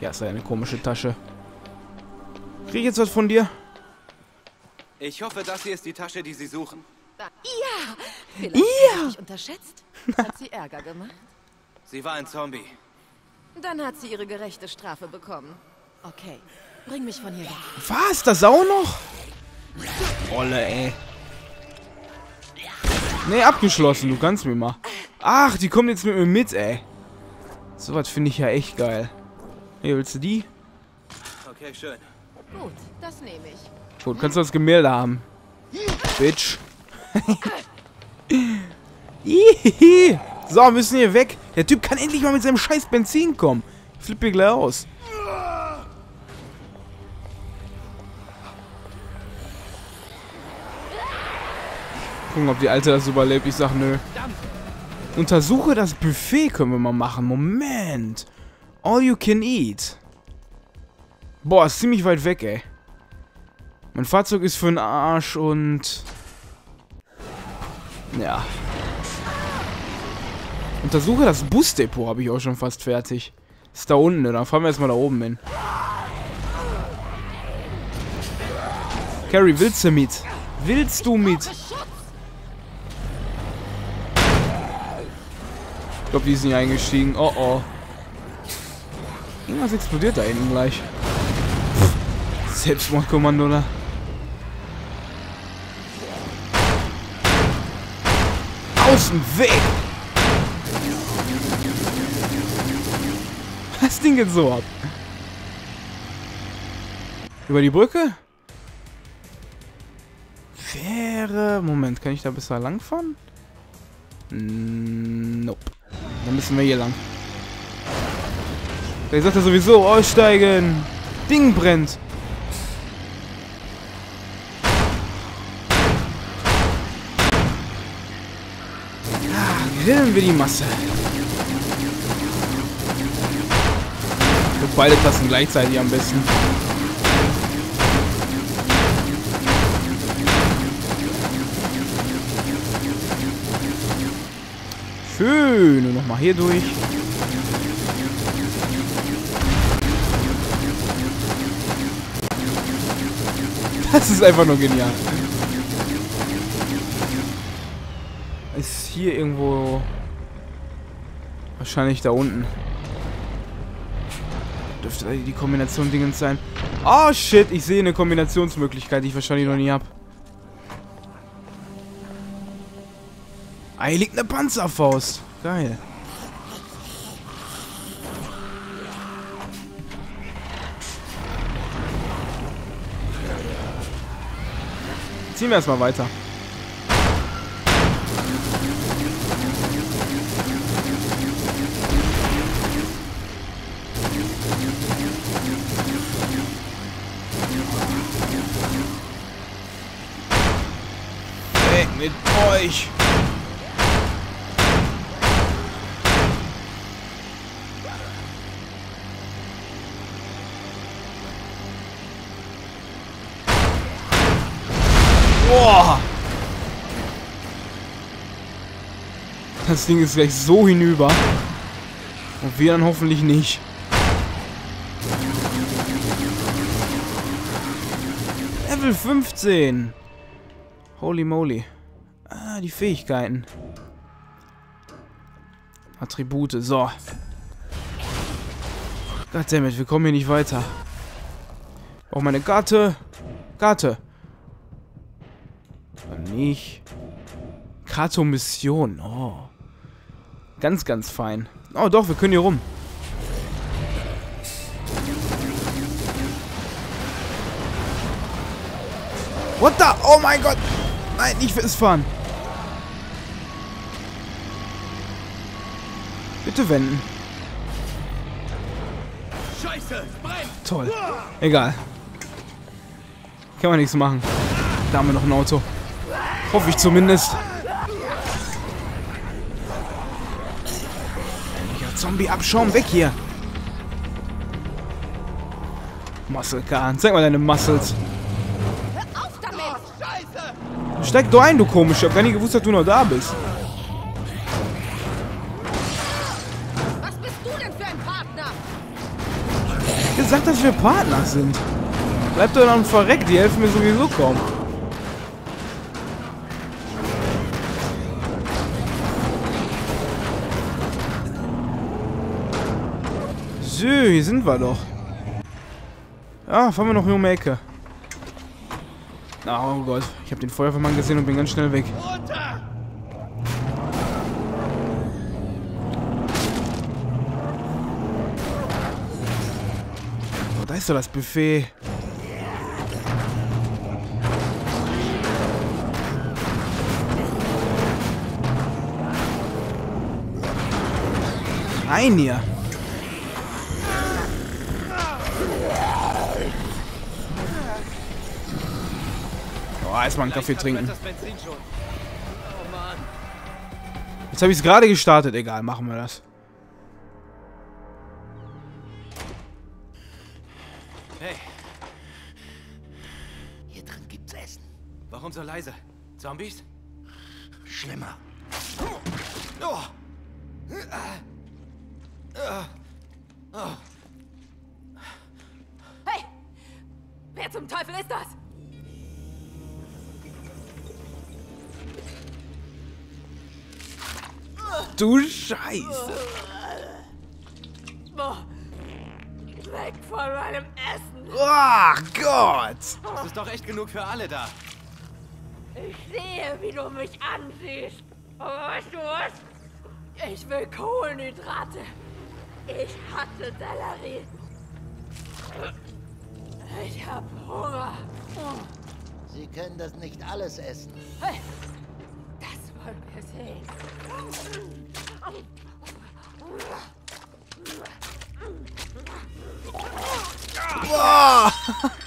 Ja, ist ja eine komische Tasche. Krieg ich jetzt was von dir? Ich hoffe, das hier ist die Tasche, die Sie suchen. Ja! Vielleicht Ja. habe ich unterschätzt. Hat sie Ärger gemacht? Sie war ein Zombie. Dann hat sie ihre gerechte Strafe bekommen. Okay, bring mich von hier weg. Was? Das auch noch? Olle, ey. Nee, abgeschlossen. Du kannst mir mal. Ach, die kommt jetzt mit mir mit, ey. Sowas finde ich ja echt geil. Hier, willst du die? Okay, schön. Gut, das nehme ich. Gut, kannst du das Gemälde haben. Bitch. So, wir müssen hier weg. Der Typ kann endlich mal mit seinem scheiß Benzin kommen. Ich flippe hier gleich aus. Gucken, ob die Alte das überlebt. Ich sag nö. Untersuche das Buffet können wir mal machen. Moment. All you can eat. Boah, ist ziemlich weit weg, ey. Mein Fahrzeug ist für den Arsch und... Ja. Untersuche das Busdepot, habe ich auch schon fast fertig. Ist da unten, ne? dann fahren wir jetzt mal da oben hin. Carrie, willst du mit? Willst du mit? Ich glaube, die sind hier eingestiegen. Oh oh. Irgendwas explodiert da hinten gleich. Selbstmordkommando, ne? Aus dem Weg! Das Ding geht so ab. Über die Brücke? Wäre... Moment, kann ich da besser langfahren? Nope. Dann müssen wir hier lang. Der sagt ja sowieso, aussteigen! Ding brennt! Grillen wir die Masse. Und beide Tasten gleichzeitig am besten. Schön. Und nochmal hier durch. Das ist einfach nur genial. Ist hier irgendwo... Wahrscheinlich da unten. Dürfte die Kombination Dingens sein. Oh shit, ich sehe eine Kombinationsmöglichkeit, die ich wahrscheinlich noch nie habe. Ah, hier liegt eine Panzerfaust. Geil. Ziehen wir erstmal weiter. Weg mit euch! Boah! Das Ding ist gleich so hinüber. Und wir dann hoffentlich nicht. Level 15. Holy moly. Ah, die Fähigkeiten. Attribute, so. Goddammit, wir kommen hier nicht weiter. Auch meine Karte. Karte. Oder nicht. Um Mission. Oh. Ganz, ganz fein. Oh doch, wir können hier rum. What the? Oh mein Gott. Nein, nicht fürs Fahren. Bitte wenden. Scheiße! Toll. Egal. Kann man nichts machen. Da haben wir noch ein Auto. Hoffe ich zumindest. Ja, Zombie-Abschaum, weg hier. Muscle Car. Zeig mal deine Muscles. Hör auf damit! Scheiße! Steig doch ein, du komisch. Ich hab gar nicht gewusst, dass du noch da bist. Was bist du denn für ein Partner? gesagt, dass wir Partner sind. Bleibt doch noch verreckt, die helfen mir sowieso kaum. So, hier sind wir doch. Ja, fahren wir noch hier um die Ecke. Oh Gott, ich habe den Feuerwehrmann gesehen und bin ganz schnell weg. Oh, da ist doch das Buffet. Rein hier. Oh, erstmal einen Kaffee trinken. Oh. Jetzt habe ich es gerade gestartet. Egal, machen wir das. Hey, Hier drin gibt's Essen. warum so leise? Zombies? Schlimmer. Oh. Hey! Wer zum Teufel ist das? Du Scheiße. Boah. Weg von meinem Essen! Ach Gott. Das ist doch echt genug für alle da. Ich sehe, wie du mich ansiehst. Aber weißt du was? Ich will Kohlenhydrate. Ich hatte Sellerie. Ich hab Hunger. Sie können das nicht alles essen. Hey, das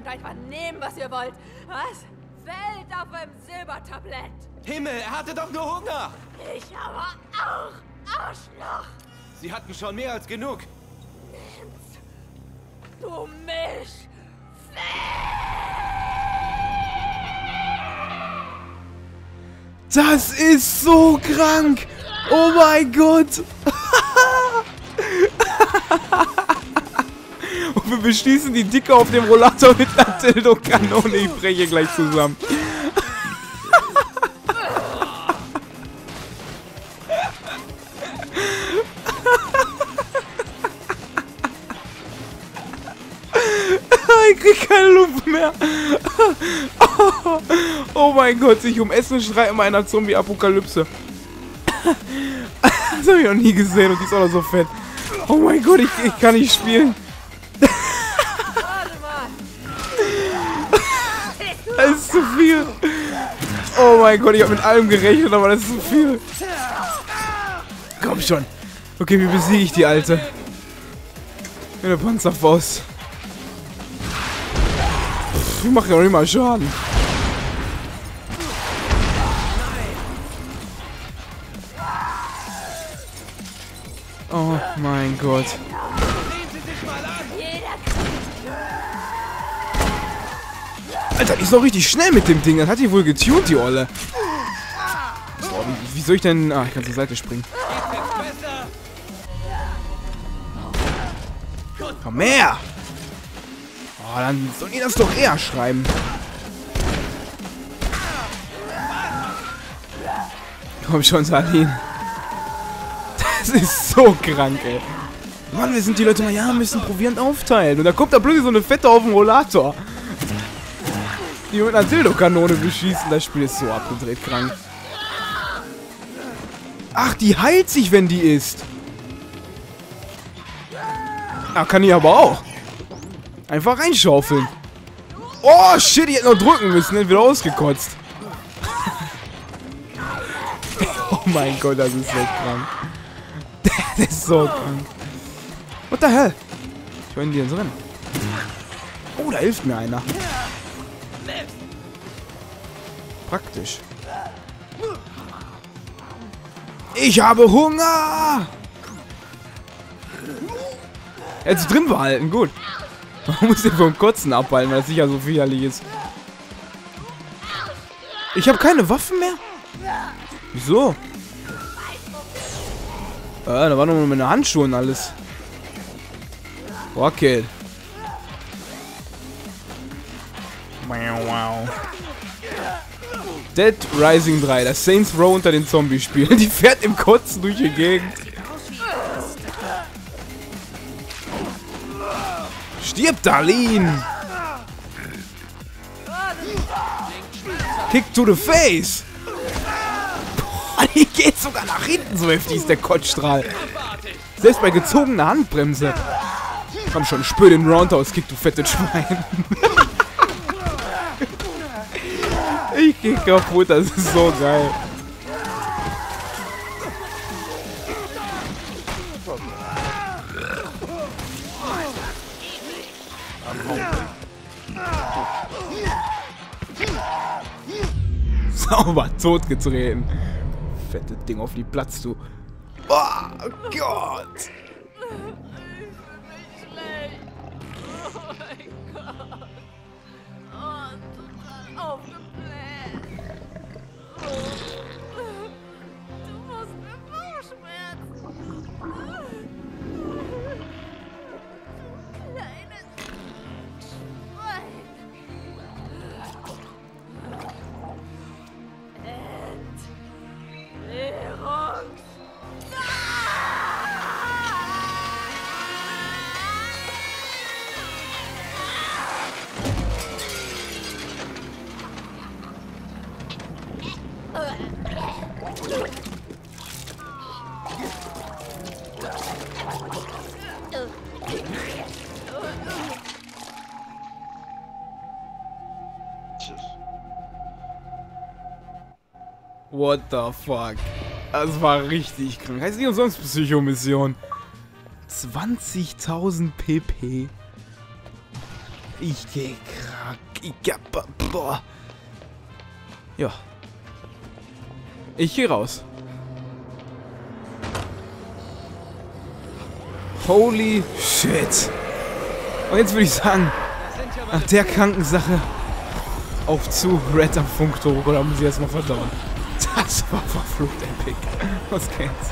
könnt einfach nehmen, was ihr wollt. Was? Welt auf dem Silbertablett. Himmel, er hatte doch nur Hunger. Ich aber auch, Arschloch. Sie hatten schon mehr als genug. Du Milch. Das ist so krank. Oh mein Gott. Und wir beschließen die Dicke auf dem Rollator mit einer Dildo-Kanone. Ich breche gleich zusammen. Ich krieg keine Luft mehr. Oh mein Gott, sich um Essen streiten bei einer Zombie-Apokalypse. Das habe ich noch nie gesehen und die ist auch noch so fett. Oh mein Gott, ich, ich kann nicht spielen. Zu viel. Oh mein Gott, ich habe mit allem gerechnet, aber das ist zu viel. Komm schon. Okay, wie besiege ich die Alte? Mit der Panzerfaust. Ich mache ja noch nicht mal Schaden. Oh mein Gott. Alter, ist doch richtig schnell mit dem Ding. Das hat die wohl getuned, die Olle. Boah, wie, wie soll ich denn... Ah, ich kann zur Seite springen. Komm her! Oh, dann sollen die das doch eher schreiben. Komm schon, Salin. Das ist so krank, ey. Mann, wir sind die Leute mal, ja, müssen Proviant aufteilen. Und da kommt da plötzlich so eine Fette auf dem Rollator. Die mit einer Dildo-Kanone beschießen. Das Spiel ist so abgedreht krank. Ach, die heilt sich, wenn die isst. Ah, kann ich aber auch. Einfach reinschaufeln. Oh, shit, ich hätte noch drücken müssen. Dann wieder ausgekotzt. oh mein Gott, das ist so krank. Das ist so krank. What the hell? Ich wollte die ins Rennen. Oh, da hilft mir einer. Praktisch. Ich habe Hunger! Er hat sich drin behalten, gut. Man muss den vom Kotzen abhalten, weil es sicher so widerlich ist. Ich habe keine Waffen mehr? Wieso? Ah, da war noch meine Handschuhe und alles. Okay. Dead Rising 3, das Saints Row unter den Zombie-Spielen. Die fährt im Kotzen durch die Gegend. Stirb, Darlene! Kick to the face! Boah, die geht sogar nach hinten, so heftig ist der Kotzstrahl. Selbst bei gezogener Handbremse. Komm schon, spür den Roundhouse-Kick, du fette Schwein. ich geh kaputt, das ist so geil. Sauber totgetreten. Fette Ding auf die Platz, du. Oh Gott. What the fuck? Das war richtig krank. Heißt nicht umsonst Psychomission. 20.000 pp. Ich geh krank. Ich hab... Boah. Ja. Ich geh raus. Holy shit. Und jetzt würde ich sagen, nach der kranken Sache auf zu Red am Funkturm oder muss ich erstmal verdauen. War verflucht epic. Was geht's?